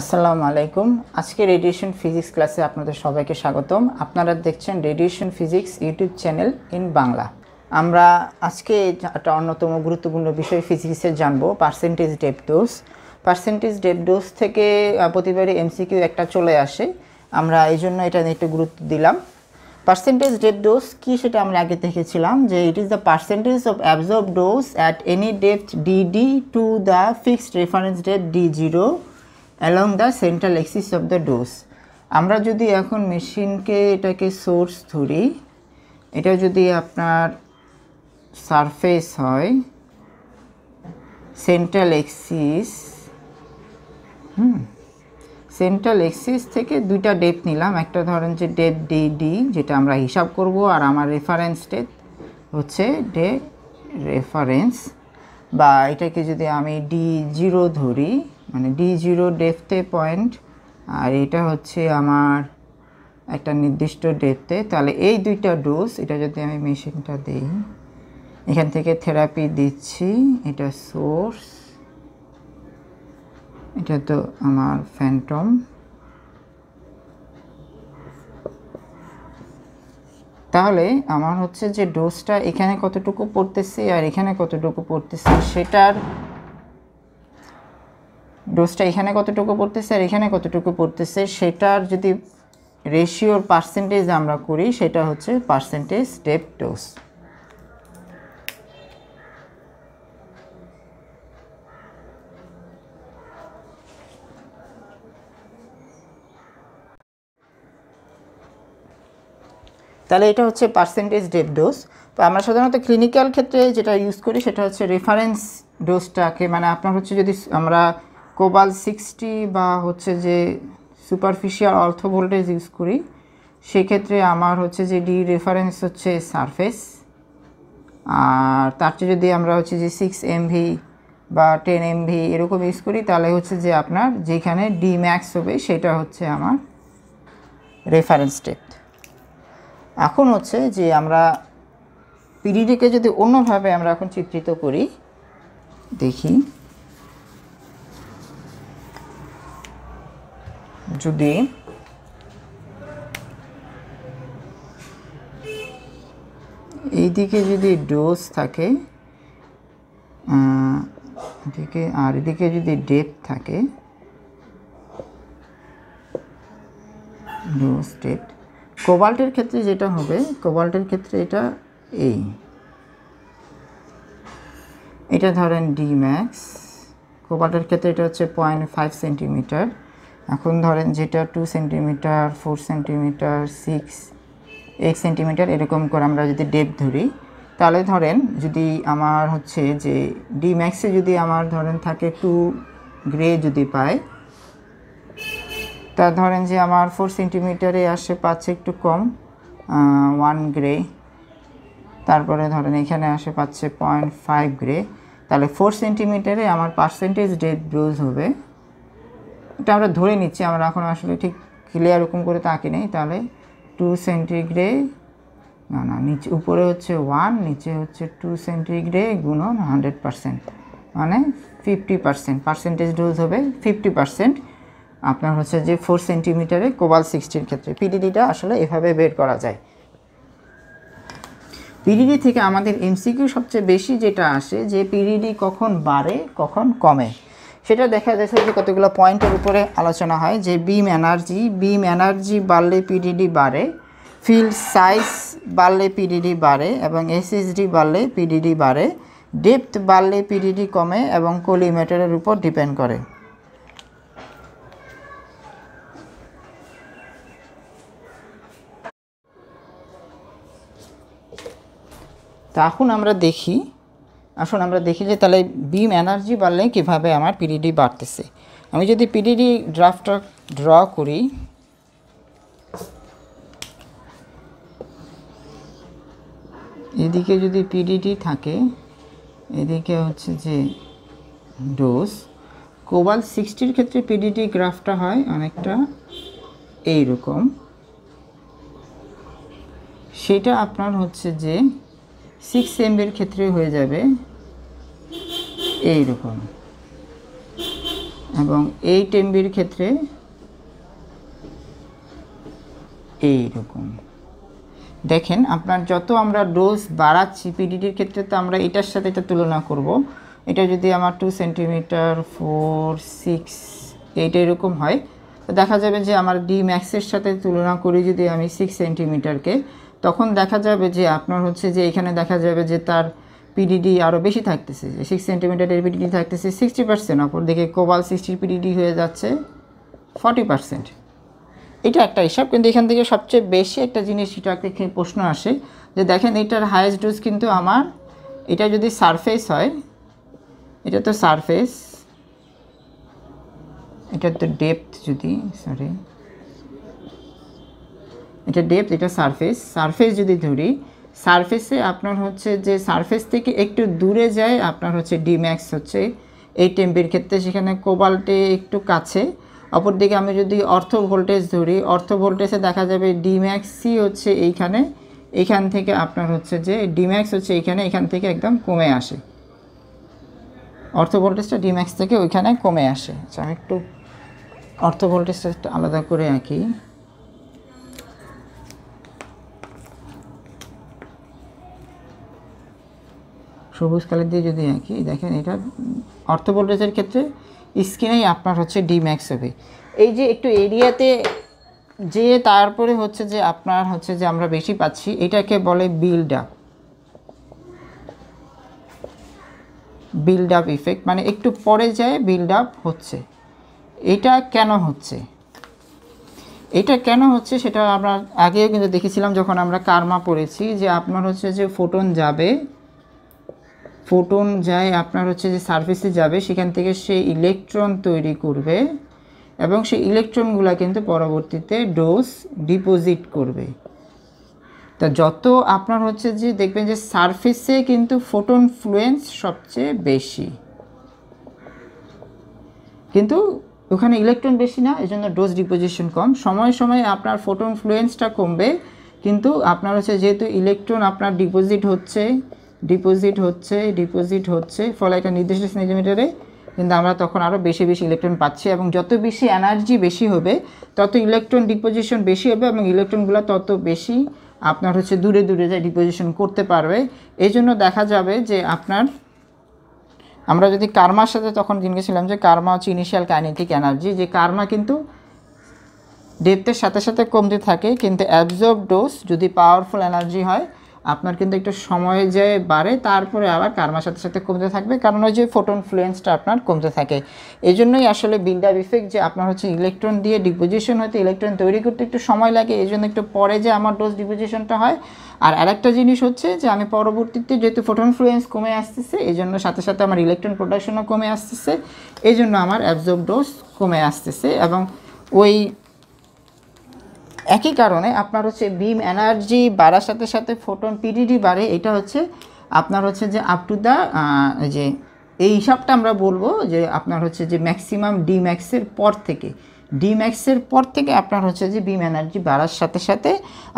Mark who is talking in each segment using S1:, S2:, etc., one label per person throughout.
S1: আসসালামু আলাইকুম। আজকে রেডিয়েশন ফিজিক্স ক্লাসে আপনাদের সবাইকে স্বাগতম। আপনারা দেখছেন radiation physics YouTube channel in Bangla. আমরা আজকে একটা অন্যতম গুরুত্বপূর্ণ বিষয় ফিজিক্সের জানব percentage depth dose percentage depth dose থেকে প্রতিবারই এমসিকিউ একটা চলে আসে। আমরা এই জন্য এটা নিয়ে একটু গুরুত্ব দিলাম। পার্সেন্টেজ ডেপ ডোজ কী সেটা আমরা আগে দেখেছিলাম, যে it is the percentage of absorb dose at any depth DD to the fixed reference depth D zero along the central axis of the dose আমরা যদি এখন মেশিনকে এটাকে সোর্স ধরি, এটা যদি আপনার সারফেস হয় সেন্ট্রাল এক্সিস হুম সেন্ট্রাল এক্সিস থেকে দুইটা ডেপ নিলাম। একটা ধরেন যে ডেপ ডি ডি যেটা আমরা হিসাব করব, আর আমার রেফারেন্স ডেপ হচ্ছে ডে রেফারেন্স বা এটাকে যদি আমি ডি জিরো ধরি মানে ডি জিরো ডেপথে পয়েন্ট আর এটা হচ্ছে আমার একটা নির্দিষ্ট ডেপথে তাহলে এই দুইটা ডোজ এটা যদি আমি মেশিনটা দিই, এখান থেকে থেরাপি দিচ্ছি, এটা সোর্স এটা তো আমার ফ্যান্টম তাহলে আমার হচ্ছে যে ডোজটা এখানে কতটুকু পড়তেছে আর এখানে কতটুকু পড়তেছে, সেটার ডোজটা এখানে কতটুকু পড়তেছে আর এখানে কতটুকু পড়তেছে, সেটার যদি রেশিওর পার্সেন্টেজ আমরা করি, সেটা হচ্ছে পার্সেন্টেজ স্টেপ ডোজ তাহলে এটা হচ্ছে পার্সেন্টেজ ডেপ ডোজ তো আমরা সাধারণত ক্লিনিক্যাল ক্ষেত্রে যেটা ইউজ করি, সেটা হচ্ছে রেফারেন্স ডোজটাকে মানে আপনার হচ্ছে যদি আমরা কোবাল সিক্সটি বা হচ্ছে যে সুপারফিশিয়াল অর্থ ভোল্টেজ ইউজ করি, সেক্ষেত্রে আমার হচ্ছে যে ডি রেফারেন্স হচ্ছে সারফেস আর তার চেয়ে যদি আমরা হচ্ছে যে সিক্স এমভি বা টেন এমভি এরকম ইউজ করি, তাহলে হচ্ছে যে আপনার যেখানে ডি ম্যাক্স হবে সেটা হচ্ছে আমার রেফারেন্স ডেপথ এখন হচ্ছে যে আমরা পিডিডিকে যদি অন্যভাবে আমরা এখন চিত্রিত করি, দেখি। যদি এইদিকে যদি ডোজ থাকে এদিকে, আর এদিকে যদি ডেপ থাকে ডোজ ডেপ কোবাল্টের ক্ষেত্রে যেটা হবে কোবাল্টের ক্ষেত্রে এটা এই। এটা ধরেন ডি ম্যাক্স কোবাল্টের ক্ষেত্রে এটা হচ্ছে পয়েন্ট ফাইভ সেন্টিমিটার এখন ধরেন যেটা two centimetre four centimetre six eight centimetre এরকম করে আমরা যদি ডেপ ধরি, তাহলে ধরেন যদি আমার হচ্ছে যে ডি ম্যাক্সে যদি আমার ধরেন থাকে টু গ্রে যদি পায় তা ধরেন যে আমার ফোর সেন্টিমিটারে আসে পাচ্ছে একটু কম ওয়ান গ্রে তারপরে ধরেন এখানে আসে পাচ্ছে পয়েন্ট ফাইভ গ্রে তাহলে ফোর সেন্টিমিটারে আমার পার্সেন্টেজ ডেট ডোজ হবে। এটা আমরা ধরে নিচ্ছি, আমরা এখন আসলে ঠিক ক্লিয়ার এরকম করে তাকি নেই, তাহলে টু সেন্টিগ্রে না না, নিচে, উপরে হচ্ছে ওয়ান নিচে হচ্ছে টু সেন্টিগ্রে গুণন হান্ড্রেড পারসেন্ট মানে ফিফটি পারসেন্ট পার্সেন্টেজ ডোজ হবে ফিফটি পারসেন্ট আপনার হচ্ছে যে ফোর সেন্টিমিটারে কোবাল সিক্সটির ক্ষেত্রে। পিডিডিটা আসলে এভাবে বের করা যায়। পিডিডি থেকে আমাদের এমসিকিউ সবচেয়ে বেশি যেটা আসে যে পিডিডি কখন বাড়ে, কখন কমে। সেটা দেখা যাচ্ছে যে কতগুলো পয়েন্টের উপরে আলোচনা হয় যে বিম এনার্জি বিম এনার্জি বাড়লে পিডিডি বাড়ে ফিল্ড সাইজ বাড়লে পিডিডি বাড়ে এবং এসএসডি বাড়লে পিডিডি বাড়ে ডেপথ বাড়লে পিডিডি কমে এবং কোলিমিটারের উপর ডিপেন্ড করে। তা এখন আমরা দেখি আসুন আমরা দেখি যে তাহলে বিম এনার্জি বাড়লে কীভাবে আমার পিডিডি বাড়তেছে। আমি যদি পিডিডি ড্রাফটটা ড্র করি, এদিকে যদি পিডিডি থাকে, এদিকে হচ্ছে যে ডোজ কোবাল সিক্সটির ক্ষেত্রে পিডিডি গ্রাফটা হয় অনেকটা এইরকম। সেটা আপনার হচ্ছে যে সিক্স এমবির ক্ষেত্রে হয়ে যাবে এইরকম। এবং এইট এমবির ক্ষেত্রে এইরকম। দেখেন, আপনার যত আমরা ডোজ বাড়াচ্ছি পিডিডির ক্ষেত্রে তো আমরা এটার সাথে এটা তুলনা করব। এটা যদি আমার টু সেন্টিমিটার ফোর সিক্স এইটা এরকম হয়, তো দেখা যাবে যে আমার ডি ম্যাক্সের সাথে তুলনা করি যদি আমি সিক্স সেন্টিমিটারকে তখন দেখা যাবে যে আপনার হচ্ছে যে এখানে দেখা যাবে যে তার পিডিডি আরও বেশি থাকতেছে, যে সিক্স সেন্টিমিটারের পিডিডি থাকতেছে সিক্সটি পার্সেন্ট অপরদিকে কোবাল সিক্সটি পিডিডি হয়ে যাচ্ছে ফর্টি পার্সেন্ট এটা একটা হিসাব, কিন্তু এখান থেকে সবচেয়ে বেশি একটা জিনিস, এটা থেকে প্রশ্ন আসে, যে দেখেন এটার হায়েস্ট ডোজ কিন্তু আমার, এটা যদি সারফেস হয়, এটা তো সারফেস এটা তো ডেপথ যদি সরি এটা ডেপথ এটা সারফেস সারফেস যদি ধরি সারফেসে আপনার হচ্ছে যে সারফেস থেকে একটু দূরে যায়, আপনার হচ্ছে ডিম্যাক্স হচ্ছে। এই টেম্পের ক্ষেত্রে সেখানে কোবাল্টে একটু কাছে। অপরদিকে আমি যদি অর্থ ভোল্টেজ ধরি, অর্থ ভোল্টেজে দেখা যাবে ডিম্যাক্স সি হচ্ছে এইখানে। এখান থেকে আপনার হচ্ছে যে ডিম্যাক্স হচ্ছে এইখানে, এখান থেকে একদম কমে আসে। অর্থ ভোল্টেজটা ডিম্যাক্স থেকে ওইখানে কমে আসে। আচ্ছা আমি একটু অর্থ ভোল্টেজটা একটু আলাদা করে আঁকি। সবুজ কালার দিয়ে যদি আঁকি, দেখেন এটা অর্থবোল্টেজের ক্ষেত্রে স্ক্রিনেই আপনার হচ্ছে ডি ম্যাক্স হবে। এই যে একটু এরিয়াতে যে তারপরে হচ্ছে যে আপনার হচ্ছে যে আমরা বেশি পাচ্ছি, এটাকে বলে build up build up effect মানে একটু পরে যায় বিল্ড আপ হচ্ছে। এটা কেন হচ্ছে? এটা কেন হচ্ছে সেটা আমরা আগেও কিন্তু দেখেছিলাম যখন আমরা কারমা পড়েছি, যে আপনার হচ্ছে যে ফোটন যাবে ফোটন যায় আপনার হচ্ছে যে সার্ফেসে যাবে, সেখান থেকে সে ইলেকট্রন তৈরি করবে এবং সেই ইলেকট্রনগুলো কিন্তু পরবর্তীতে ডোজ ডিপোজিট করবে। তা যত আপনার হচ্ছে যে দেখবেন যে সারফেসে কিন্তু ফোটন ফ্লুয়েন্স সবচেয়ে বেশি। কিন্তু ওখানে ইলেকট্রন বেশি না এই জন্য ডোজ ডিপোজিশন কম। সময় সময় আপনার ফোটন ফ্লুয়েন্সটা কমবে, কিন্তু আপনার হচ্ছে যেহেতু ইলেকট্রন আপনার ডিপোজিট হচ্ছে ডিপোজিট হচ্ছে ডিপোজিট হচ্ছে, ফলে একটা নির্দিষ্ট সেন্টিমিটারে কিন্তু আমরা তখন আরও বেশি বেশি ইলেকট্রন পাচ্ছি এবং যত বেশি এনার্জি বেশি হবে, তত ইলেকট্রন ডিপোজিশন বেশি হবে এবং ইলেকট্রনগুলো তত বেশি আপনার হচ্ছে দূরে দূরে যায় ডিপোজিশন করতে পারবে। এই জন্য দেখা যাবে যে আপনার, আমরা যদি কার্মার সাথে তখন জেনেছিলাম যে কার্মা হচ্ছে ইনিশিয়াল কাইনেটিক এনার্জি যে কার্মা কিন্তু ডেপথের সাথে সাথে কমতে থাকে, কিন্তু অ্যাবজর্ব ডোজ যদি পাওয়ারফুল এনার্জি হয় আপনার কিন্তু একটু সময় যে বাড়ে, তারপরে আবার কার্মার সাথে সাথে কমতে থাকবে। কারণ ওই যে ফোটন ফ্লুয়েন্সটা আপনার কমতে থাকে। এই জন্যই আসলে বিল্ড আপ ইফেক্ট যে আপনার হচ্ছে ইলেকট্রন দিয়ে ডিপোজিশন হতে ইলেকট্রন তৈরি করতে একটু সময় লাগে এই জন্য একটু পরে যে আমার ডোজ ডিপোজিশনটা হয়। আর আরেকটা জিনিস হচ্ছে যে আমি পরবর্তীতে যেহেতু ফোটন ফ্লুয়েন্স কমে আসতেছে এই জন্য সাথে সাথে আমার ইলেকট্রন প্রোডাকশনও কমে আসতেছে। এই জন্য আমার অ্যাবজর্ব ডোজ কমে আসতেছে এবং ওই একই কারণে আপনার হচ্ছে বিম এনার্জি বাড়ার সাথে সাথে ফোটন পিডিডি বাড়ে, এটা হচ্ছে আপনার হচ্ছে যে আপ টু দ্য যে এই হিসাবটা আমরা বলব যে আপনার হচ্ছে যে ম্যাক্সিমাম ডি ম্যাক্সের পর থেকে ডি ম্যাক্সের পর থেকে আপনার হচ্ছে যে বিম এনার্জি বাড়ার সাথে সাথে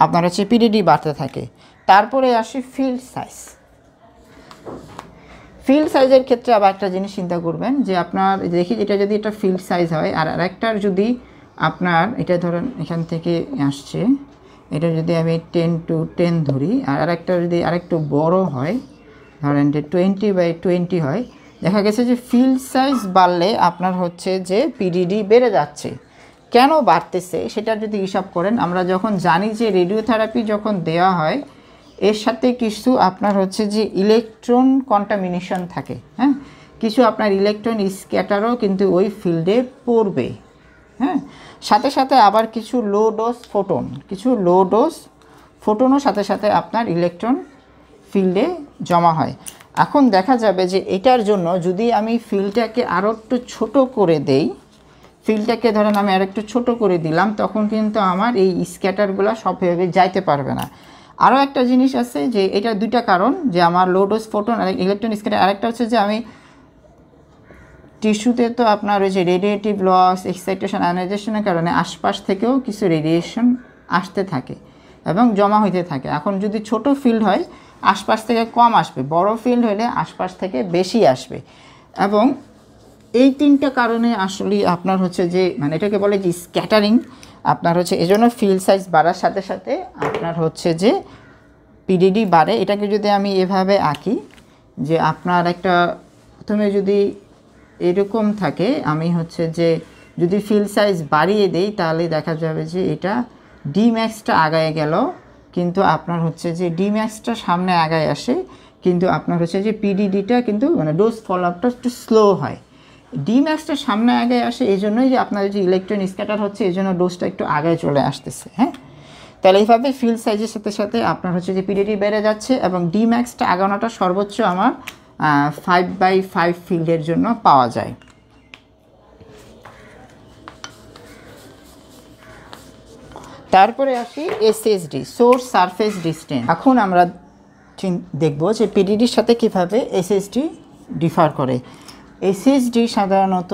S1: আপনার হচ্ছে পিডিডি বাড়তে থাকে। তারপরে আসে ফিল্ড সাইজ ফিল্ড সাইজের ক্ষেত্রে আবার একটা জিনিস চিন্তা করবেন যে আপনার, দেখি এটা যদি এটা ফিল্ড সাইজ হয়, আর আরেকটার যদি আপনার, এটা ধরেন এখান থেকে আসছে, এটা যদি আমি টেন টু টেন ধরি, আর আরেকটা যদি আরেকটু বড় হয়, ধরেন যে টোয়েন্টি বাই টোয়েন্টি হয়, দেখা গেছে যে ফিল্ড সাইজ বাড়লে আপনার হচ্ছে যে পিডিডি বেড়ে যাচ্ছে। কেন বাড়তেছে? সেটা যদি হিসাব করেন, আমরা যখন জানি যে রেডিওথেরাপি যখন দেওয়া হয়, এর সাথে কিছু আপনার হচ্ছে যে ইলেকট্রন কন্টামিনেশন থাকে হ্যাঁ? কিছু আপনার ইলেকট্রন স্ক্যাটারও কিন্তু ওই ফিল্ডে পড়বে হ্যাঁ? সাথে সাথে আবার কিছু লো ডোজ ফোটন কিছু লো ডোজ ফোটনও সাথে সাথে আপনার ইলেকট্রন ফিল্ডে জমা হয়। এখন দেখা যাবে যে এটার জন্য যদি আমি ফিল্ডটাকে আরও একটু ছোটো করে দেই ফিল্ডটাকে ধরেন আমি আর একটু ছোটো করে দিলাম, তখন কিন্তু আমার এই স্ক্যাটারগুলো সবভাবে যাইতে পারবে না। আরও একটা জিনিস আছে যে এটা দুইটা কারণ, যে আমার লো ডোজ ফোটন আর ইলেকট্রন স্ক্যাটার আরেকটা হচ্ছে যে আমি টিস্যুতে তো আপনার ওই যে রেডিয়েটিভ লস এক্সাইটেশন আয়নাইজেশনের কারণে আশপাশ থেকেও কিছু রেডিয়েশন আসতে থাকে এবং জমা হইতে থাকে। এখন যদি ছোট ফিল্ড হয়, আশপাশ থেকে কম আসবে, বড় ফিল্ড হলে আশপাশ থেকে বেশি আসবে। এবং এই তিনটা কারণে আসলে আপনার হচ্ছে যে মানে এটাকে বলে যে স্ক্যাটারিং আপনার হচ্ছে এজন্য ফিল্ড সাইজ বাড়ার সাথে সাথে আপনার হচ্ছে যে পিডিডি বাড়ে। এটাকে যদি আমি এভাবে আঁকি যে আপনার একটা, প্রথমে যদি এরকম থাকে, আমি হচ্ছে যে যদি ফিল সাইজ বাড়িয়ে দেই, তাহলে দেখা যাবে যে এটা ডি ম্যাক্সটা আগায় গেল, কিন্তু আপনার হচ্ছে যে ডি ম্যাক্সটা সামনে আগায় আসে, কিন্তু আপনার হচ্ছে যে পিডিডিটা কিন্তু মানে ডোজ ফলো আপটা একটু স্লো হয়। ডি ম্যাক্সটা সামনে আগে আসে এই জন্যই যে আপনার যে ইলেকট্রন স্ক্যাটার হচ্ছে এই জন্য ডোজটা একটু আগে চলে আসতেছে হ্যাঁ? তাহলে এইভাবে ফিল্ড সাইজের সাথে সাথে আপনার হচ্ছে যে পিডিডি বেড়ে যাচ্ছে এবং ডি ম্যাক্সটা আগানোটা সর্বোচ্চ আমার ফাইভ বাই ফাইভ ফিল্ডের জন্য পাওয়া যায়। তারপরে আসি এসএসডি সোর্স সারফেস ডিস্টেন্স এখন আমরা দেখব যে পিডিডির সাথে কীভাবে এসএসডি ডিফার করে। এসএসডি সাধারণত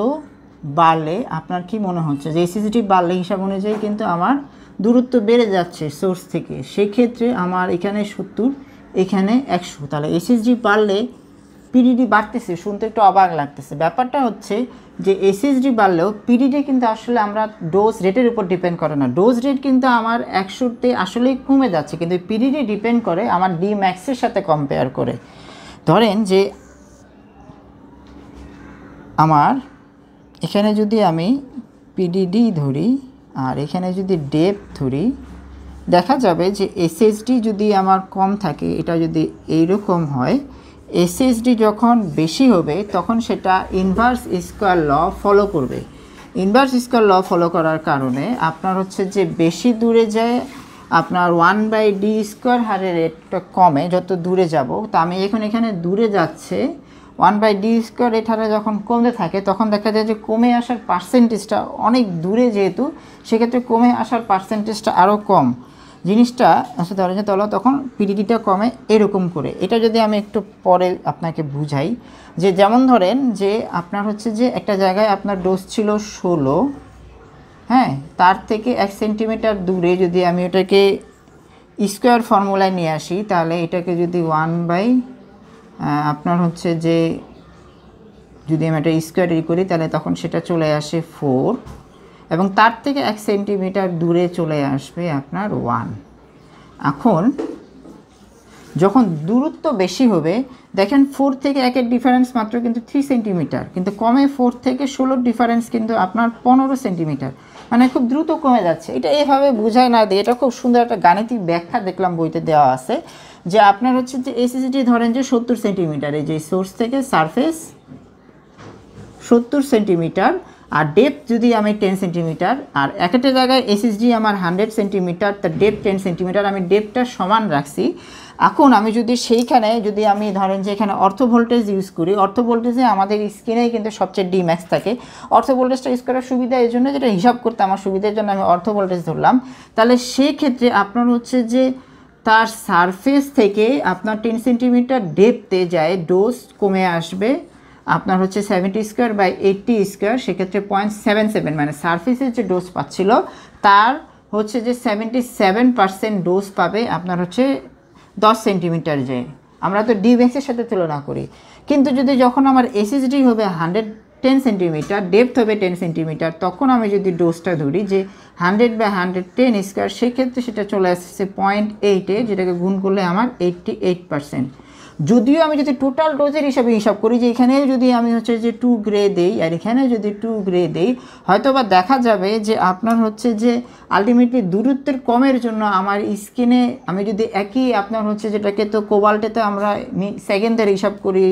S1: বাড়লে আপনার কি মনে হচ্ছে? যে এসএসডি বাড়লে হিসাব অনুযায়ী কিন্তু আমার দূরত্ব বেড়ে যাচ্ছে সোর্স থেকে। সেক্ষেত্রে আমার এখানে সত্তর, এখানে একশো। তাহলে এসএসডি বাড়লে পিডিডি বাড়তেছে, শুনতে একটু অবাক লাগতেছে। ব্যাপারটা হচ্ছে যে এসএসডি বাড়লেও পিডিডি কিন্তু আসলে আমরা ডোজ রেটের উপর ডিপেন্ড করে না। ডোজ রেট কিন্তু আমার একশোতে আসলেই কমে যাচ্ছে, কিন্তু পিডিডি ডিপেন্ড করে আমার ডি ম্যাক্সের সাথে কম্পেয়ার করে। ধরেন যে আমার এখানে যদি আমি পিডিডি ধরি আর এখানে যদি ডেপ ধরি, দেখা যাবে যে এসএসডি যদি আমার কম থাকে, এটা যদি এইরকম হয় এসএসডি যখন বেশি হবে, তখন সেটা ইনভার্স স্কোয়ার ল ফলো করবে। ইনভার্স স্কোয়ার ল ফলো করার কারণে আপনার হচ্ছে যে বেশি দূরে যায়, আপনার ওয়ান বাই ডি স্কোয়ার হারের রেটটা কমে, যত দূরে যাব, তো আমি এখন এখানে দূরে যাচ্ছে one by D square rate হারে যখন কমতে থাকে, তখন দেখা যায় যে কমে আসার পার্সেন্টেজটা অনেক দূরে যেহেতু, সেক্ষেত্রে কমে আসার পার্সেন্টেজটা আরও কম। জিনিসটা আসলে ধরেন যে তলা তখন পিডিডিটা কমে এরকম করে। এটা যদি আমি একটু পরে আপনাকে বুঝাই, যে যেমন ধরেন যে আপনার হচ্ছে যে একটা জায়গায় আপনার ডোজ ছিল ষোলো হ্যাঁ? তার থেকে এক সেন্টিমিটার দূরে যদি আমি ওটাকে স্কোয়ার ফর্মুলায় নিয়ে আসি, তাহলে এটাকে যদি ওয়ান বাই আপনার হচ্ছে যে যদি আমি একটা স্কোয়ার করি, তাহলে তখন সেটা চলে আসে ফোর এবং তার থেকে এক সেন্টিমিটার দূরে চলে আসবে আপনার ওয়ান। এখন যখন দূরত্ব বেশি হবে, দেখেন ফোর থেকে একের ডিফারেন্স মাত্র কিন্তু থ্রি সেন্টিমিটার কিন্তু কমে ফোর থেকে ষোলোর ডিফারেন্স কিন্তু আপনার পনেরো সেন্টিমিটার মানে খুব দ্রুত কমে যাচ্ছে। এটা এভাবে বোঝায় না দিয়ে, এটা খুব সুন্দর একটা গাণিতিক ব্যাখ্যা দেখলাম বইতে দেওয়া আছে, যে আপনার হচ্ছে যে এসিসিটি ধরেন যে সত্তর সেন্টিমিটার এই যে সোর্স থেকে সারফেস সত্তর সেন্টিমিটার আর ডেপ যদি আমি টেন সেন্টিমিটার আর এক একটা জায়গায় এসএসডি আমার হান্ড্রেড সেন্টিমিটার তার ডেপ টেন সেন্টিমিটার আমি ডেপটা সমান রাখছি। এখন আমি যদি সেইখানে যদি আমি ধরেন যে এখানে অর্থ ভোল্টেজ ইউজ করি, অর্থ ভোল্টেজে আমাদের স্ক্রিনেই কিন্তু সবচেয়ে ডি ম্যাক্স থাকে। অর্থ ভোল্টেজটা ইউজ করার সুবিধা এই জন্য যেটা হিসাব করতে আমার সুবিধার জন্য আমি অর্থ ভোল্টেজ ধরলাম। তাহলে সেই ক্ষেত্রে আপনার হচ্ছে যে তার সারফেস থেকে আপনার টেন সেন্টিমিটার ডেপতে যায় ডোজ কমে আসবে। আপনার হচ্ছে seventy square by eighty square সেক্ষেত্রে পয়েন্ট সেভেন সেভেন মানে সারফেসের যে ডোজ পাচ্ছিল, তার হচ্ছে যে সেভেন্টি সেভেন পার্সেন্ট ডোজ পাবে আপনার হচ্ছে দশ সেন্টিমিটার যে। আমরা তো ডি ব্যাক্সের সাথে তুলনা করি। কিন্তু যদি যখন আমার এসএসডি হবে হান্ড্রেড টেন সেন্টিমিটার ডেপথ হবে টেন সেন্টিমিটার তখন আমি যদি ডোজটা ধরি যে hundred by hundred ten square সেক্ষেত্রে সেটা চলে আসছে পয়েন্ট এইটে যেটাকে গুণ করলে আমার এইটটি এইট পার্সেন্ট যদিও আমি যদি টোটাল ডোজের হিসাবে হিসাব করি যে এখানে যদি আমি হচ্ছে যে টু গ্রে দেই আর এখানে যদি টু গ্রে দেই হয়তো বা দেখা যাবে যে আপনার হচ্ছে যে আলটিমেটলি দূরত্বের কমের জন্য আমার স্কিনে আমি যদি একই আপনার হচ্ছে যেটাকে তো কোবাল্টেতে আমরা সেকেন্ডের হিসাব করি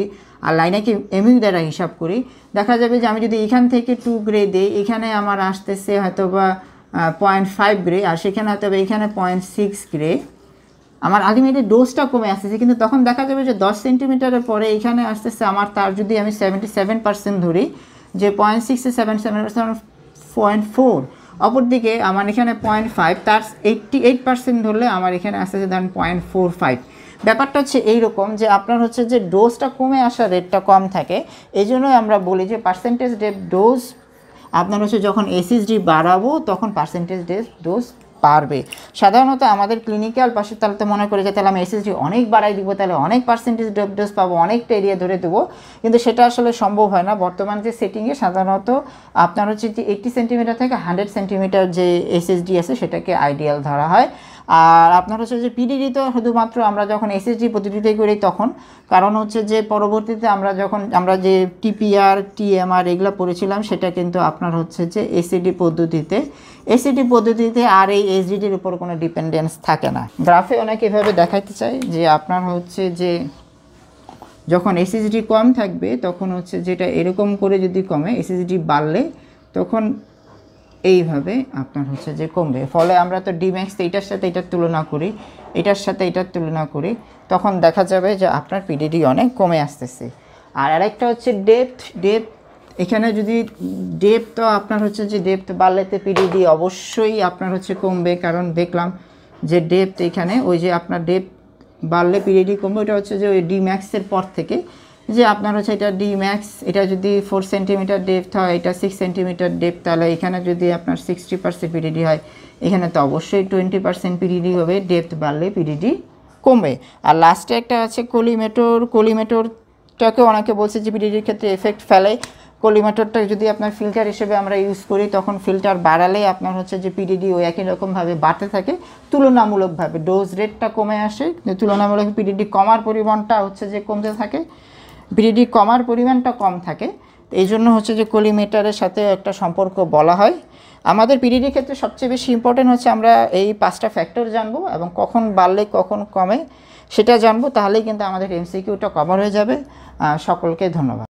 S1: আর লাইনাকে এমিউ দ্বারা হিসাব করি, দেখা যাবে যে আমি যদি এখান থেকে টু গ্রে দিই, এখানে আমার আসতেছে হয়তো বা পয়েন্ট ফাইভ গ্রে আর সেখানে হয়তো এখানে পয়েন্ট সিক্স গ্রে আমার আলটিমেটলি ডোজটা কমে আসতেছে, কিন্তু তখন দেখা যাবে যে দশ সেন্টিমিটারের পরে এখানে আসতেছে আমার তার যদি আমি সেভেন্টি সেভেন পার্সেন্ট ধরি, যে পয়েন্ট সিক্সে seven seven percent point four অপরদিকে আমার এখানে পয়েন্ট ফাইভ তার এইটটি এইট পার্সেন্ট ধরলে আমার এখানে আসতেছে ধরেন পয়েন্ট ফোর ফাইভ ব্যাপারটা হচ্ছে এইরকম যে আপনার হচ্ছে যে ডোজটা কমে আসার রেটটা কম থাকে এই জন্যই আমরা বলি যে পার্সেন্টেজ ডে ডোজ আপনার হচ্ছে যখন এসএসডি বাড়াবো, তখন পার্সেন্টেজ ডে ডোজ পারবে। সাধারণত আমাদের ক্লিনিক্যাল পাশে তাহলে তো মনে করে যে তাহলে আমি এসএসডি অনেক বাড়াই দিব, তাহলে অনেক পার্সেন্টেজ ডোপ ডোজ পাবো, অনেকটা এরিয়া ধরে দেবো। কিন্তু সেটা আসলে সম্ভব হয় না। বর্তমান যে সেটিংয়ে সাধারণত আপনার হচ্ছে যে এইট্টি সেন্টিমিটার থেকে হান্ড্রেড সেন্টিমিটার যে এসএসডি আছে, সেটাকে আইডিয়াল ধরা হয়। আর আপনার হচ্ছে যে পিডিডি তো শুধুমাত্র আমরা যখন এসএসডি পদ্ধতিতে করি তখন, কারণ হচ্ছে যে পরবর্তীতে আমরা যখন আমরা যে টিপিআর টিএমআর এগুলো পড়েছিলাম, সেটা কিন্তু আপনার হচ্ছে যে এসিডি পদ্ধতিতে এসিডি পদ্ধতিতে আর এই এসডিডির উপর কোনো ডিপেন্ডেন্স থাকে না। গ্রাফে অনেক এভাবে দেখাইতে চাই যে আপনার হচ্ছে যে যখন এসএসডি কম থাকবে, তখন হচ্ছে যেটা এরকম করে যদি কমে এসএসডি বাড়লে, তখন এইভাবে আপনার হচ্ছে যে কমবে। ফলে আমরা তো ডিম্যাক্স এইটার সাথে এটার তুলনা করি, এটার সাথে এটার তুলনা করি, তখন দেখা যাবে যে আপনার পিডিডি অনেক কমে আসতেছে। আর আরেকটা হচ্ছে ডেপথ ডেপথ এখানে যদি ডেপ তো আপনার হচ্ছে যে ডেপথ বাড়লেতে পিডিডি অবশ্যই আপনার হচ্ছে কমবে, কারণ দেখলাম যে ডেপথ এখানে ওই যে আপনার ডেপথ বাড়লে পিরিয়ডি কমবে, ওটা হচ্ছে যে ওই ডি ম্যাক্সের পর থেকে। যে আপনার হচ্ছে এটা ডি ম্যাক্স এটা যদি ফোর সেন্টিমিটার ডেপথ হয়, এটা সিক্স সেন্টিমিটার ডেপথ তাহলে এখানে যদি আপনার সিক্সটি পার্সেন্ট পিরিডি হয়, এখানে তো অবশ্যই টোয়েন্টি পার্সেন্ট পিরিডি হবে ডেপথ বাড়লে পিরিডি কমবে। আর লাস্টে একটা আছে কলিমেটোর, কলিমেটোরটাকে অনেকে বলছে যে পিরিডির ক্ষেত্রে এফেক্ট ফেলে। কলিমেটরটা যদি আপনার ফিল্টার হিসেবে আমরা ইউজ করি, তখন ফিল্টার বাড়ালে আপনার হচ্ছে যে পিডিডি ওই একই রকমভাবে বাড়তে থাকে, তুলনামূলকভাবে। ডোজ রেটটা কমে আসে তুলনামূলক পিডিডি কমার পরিমাণটা হচ্ছে যে কমতে থাকে। পিডিডি কমার পরিমাণটা কম থাকে এই জন্য হচ্ছে যে কলিমিটারের সাথে একটা সম্পর্ক বলা হয়। আমাদের পিডিডির ক্ষেত্রে সবচেয়ে বেশি ইম্পর্টেন্ট হচ্ছে আমরা এই পাঁচটা ফ্যাক্টর জানব এবং কখন বাড়লে, কখন কমে, সেটা জানব, তাহলেই কিন্তু আমাদের এমসিকিউটা কভার হয়ে যাবে। সকলকে ধন্যবাদ।